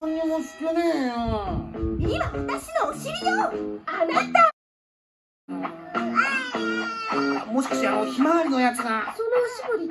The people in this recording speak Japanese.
何もしてねえよ。今私のお尻よ。あなた。もしかしてあのひまわりのやつが。そのおしぼり。